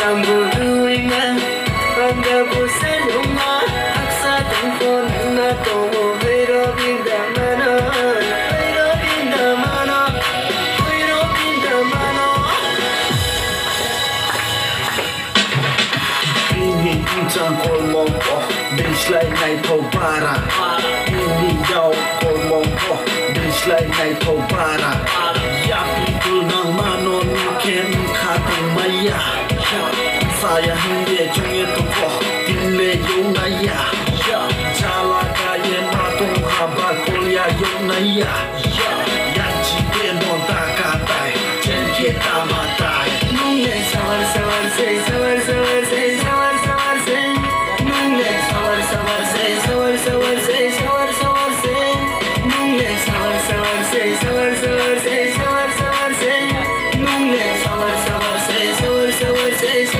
camburuinga pandabuselunga aksa tankonuna tomo vero bindamana vero bindamana vero bindamana Ini insan kolompo Benslay nai pobara Ini yao kolompo Benslay nai pobara Yapi tulnang manon kem khatang maya 사야한게 중에도 꼭 빌레 요나야 잘나가에 나도 한바 골야 요나야 양치게 넌다 가다이 제게 담았다 눈에 사월 사월 세 사월 사월 세 사월 사월 세 눈에 사월 사월 세 사월 사월 세 사월 사월 세 눈에 사월 사월 세 사월 사월 place